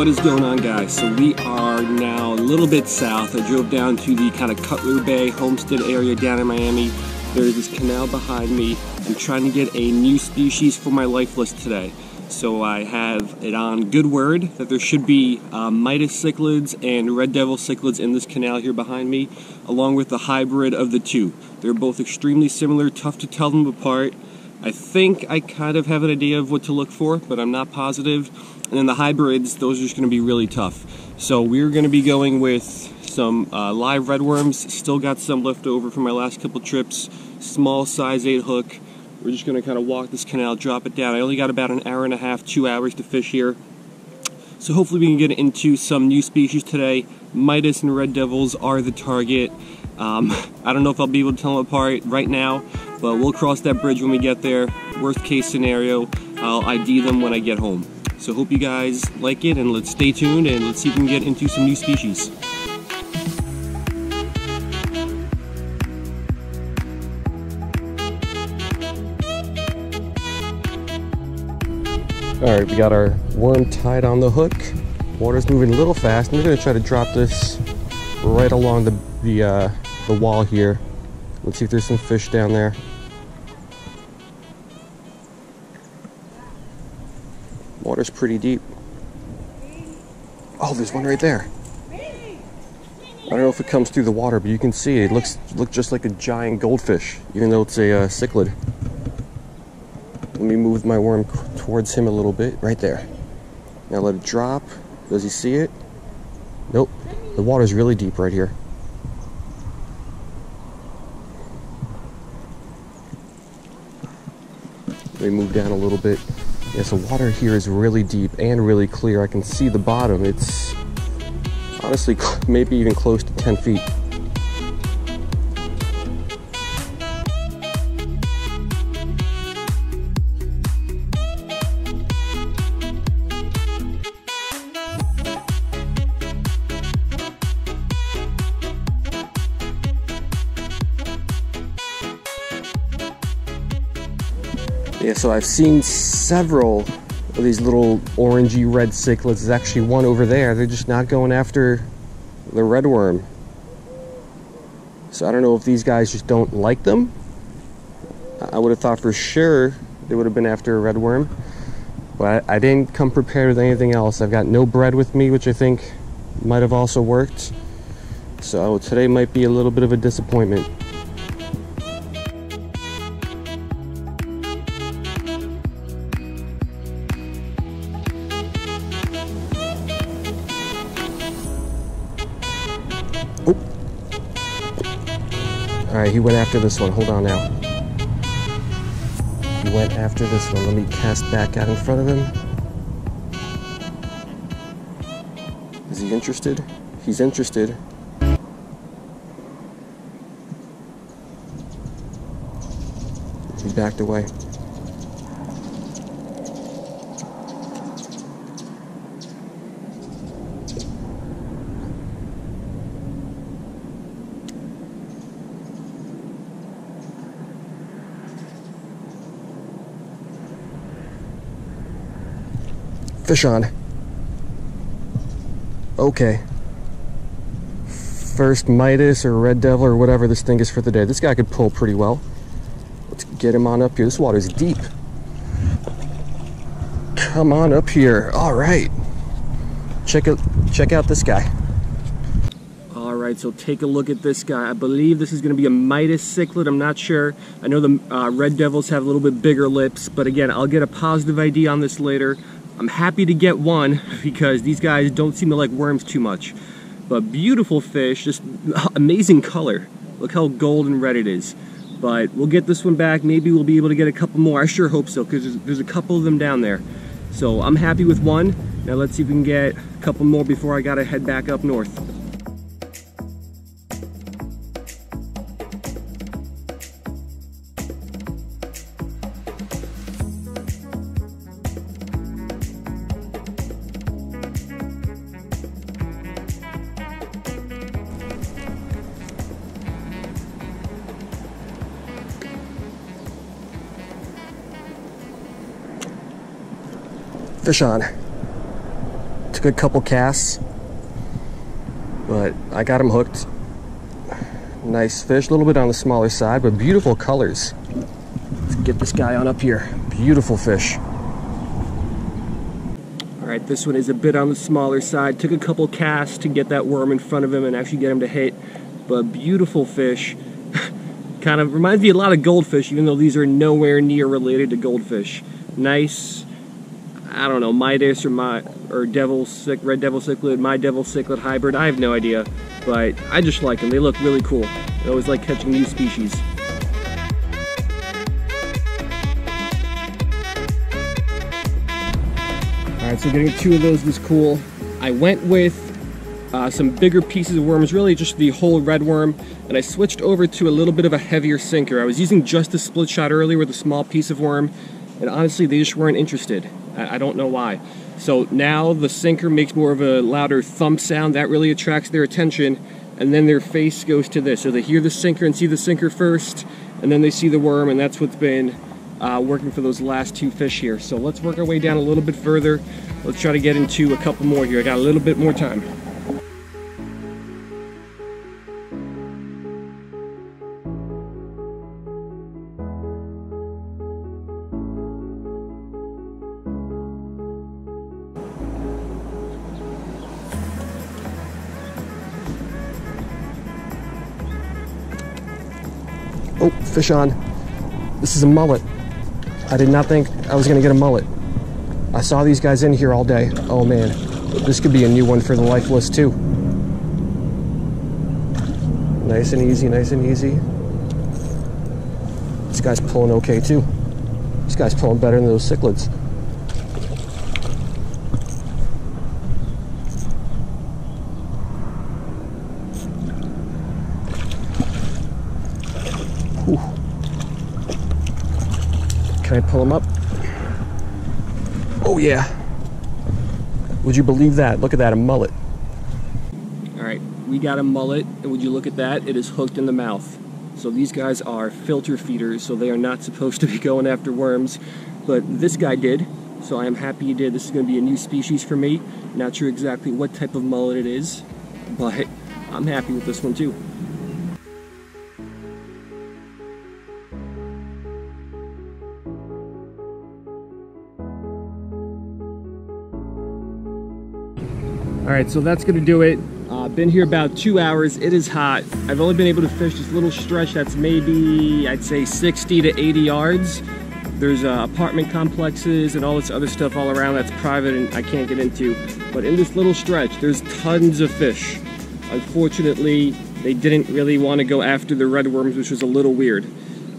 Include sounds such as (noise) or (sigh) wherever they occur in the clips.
What is going on guys? So we are now a little bit south. I drove down to the kind of Cutler Bay homestead area down in Miami. There's this canal behind me. I'm trying to get a new species for my life list today. So I have it on good word that there should be uh, Midas cichlids and red devil cichlids in this canal here behind me, along with the hybrid of the two. They're both extremely similar, tough to tell them apart. I think I kind of have an idea of what to look for, but I'm not positive. And then the hybrids, those are just going to be really tough. So we're going to be going with some uh, live redworms. Still got some left over from my last couple trips. Small size 8 hook. We're just going to kind of walk this canal, drop it down. I only got about an hour and a half, two hours to fish here. So hopefully we can get into some new species today. Midas and Red Devils are the target. Um, (laughs) I don't know if I'll be able to tell them apart right now, but we'll cross that bridge when we get there. Worst case scenario, I'll ID them when I get home. So hope you guys like it and let's stay tuned and let's see if we can get into some new species. Alright, we got our worm tied on the hook. Water's moving a little fast. I'm gonna try to drop this right along the, the, uh, the wall here. Let's see if there's some fish down there. Water's pretty deep. Oh, there's one right there. I don't know if it comes through the water, but you can see it looks look just like a giant goldfish, even though it's a uh, cichlid. Let me move my worm towards him a little bit, right there. Now let it drop. Does he see it? Nope. The water's really deep right here. Let me move down a little bit. Yeah, so water here is really deep and really clear. I can see the bottom. It's honestly (laughs) maybe even close to 10 feet. Yeah, so I've seen several of these little orangey red cichlids. There's actually one over there. They're just not going after the red worm. So I don't know if these guys just don't like them. I would have thought for sure they would have been after a red worm. But I, I didn't come prepared with anything else. I've got no bread with me, which I think might have also worked. So today might be a little bit of a disappointment. Alright, he went after this one. Hold on now. He went after this one. Let me cast back out in front of him. Is he interested? He's interested. He backed away. Fish on. Okay. First Midas or Red Devil or whatever this thing is for the day. This guy could pull pretty well. Let's get him on up here. This water's deep. Come on up here. All right. Check it. Check out this guy. All right, so take a look at this guy. I believe this is going to be a Midas cichlid. I'm not sure. I know the uh, Red Devils have a little bit bigger lips, but again, I'll get a positive ID on this later. I'm happy to get one because these guys don't seem to like worms too much. But beautiful fish, just amazing color. Look how gold and red it is. But we'll get this one back. Maybe we'll be able to get a couple more. I sure hope so because there's, there's a couple of them down there. So I'm happy with one. Now let's see if we can get a couple more before I gotta head back up north. Fish on. Took a couple casts, but I got him hooked. Nice fish, a little bit on the smaller side, but beautiful colors. Let's get this guy on up here. Beautiful fish. All right, this one is a bit on the smaller side. Took a couple casts to get that worm in front of him and actually get him to hit, but beautiful fish. (laughs) kind of reminds me a lot of goldfish, even though these are nowhere near related to goldfish. Nice, I don't know, Midas or my or devil sick red devil cichlid, my devil cichlid hybrid. I have no idea, but I just like them. They look really cool. I always like catching new species. All right, so getting two of those was cool. I went with uh, some bigger pieces of worms, really just the whole red worm, and I switched over to a little bit of a heavier sinker. I was using just a split shot earlier with a small piece of worm, and honestly, they just weren't interested. I, I don't know why. So now the sinker makes more of a louder thump sound. That really attracts their attention. And then their face goes to this. So they hear the sinker and see the sinker first, and then they see the worm, and that's what's been uh, working for those last two fish here. So let's work our way down a little bit further. Let's try to get into a couple more here. I got a little bit more time. Oh, fish on. This is a mullet. I did not think I was gonna get a mullet. I saw these guys in here all day. Oh man, this could be a new one for the life list too. Nice and easy, nice and easy. This guy's pulling okay too. This guy's pulling better than those cichlids. Can I pull him up? Oh yeah. Would you believe that? Look at that, a mullet. All right, we got a mullet, and would you look at that? It is hooked in the mouth. So these guys are filter feeders, so they are not supposed to be going after worms, but this guy did, so I am happy he did. This is gonna be a new species for me. Not sure exactly what type of mullet it is, but I'm happy with this one too. All right, so that's gonna do it. Uh, been here about two hours. It is hot. I've only been able to fish this little stretch that's maybe, I'd say 60 to 80 yards. There's uh, apartment complexes and all this other stuff all around that's private and I can't get into. But in this little stretch, there's tons of fish. Unfortunately, they didn't really want to go after the red worms, which was a little weird.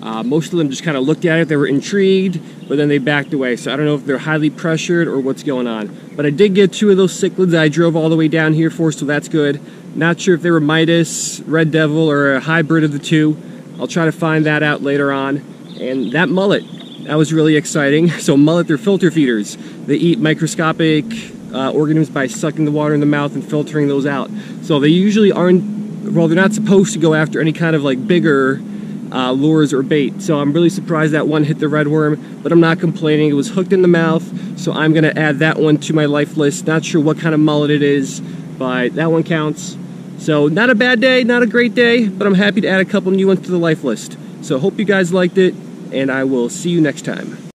Uh, most of them just kind of looked at it, they were intrigued, but then they backed away. So I don't know if they're highly pressured or what's going on. But I did get two of those cichlids I drove all the way down here for, so that's good. Not sure if they were Midas, Red Devil, or a hybrid of the two. I'll try to find that out later on. And that mullet, that was really exciting. (laughs) So mullet, they're filter feeders. They eat microscopic uh, organisms by sucking the water in the mouth and filtering those out. So they usually aren't, well, they're not supposed to go after any kind of like bigger uh, lures or bait. So I'm really surprised that one hit the red worm, but I'm not complaining. It was hooked in the mouth, so I'm gonna add that one to my life list. Not sure what kind of mullet it is, but that one counts. So not a bad day, not a great day, but I'm happy to add a couple new ones to the life list. So hope you guys liked it, and I will see you next time.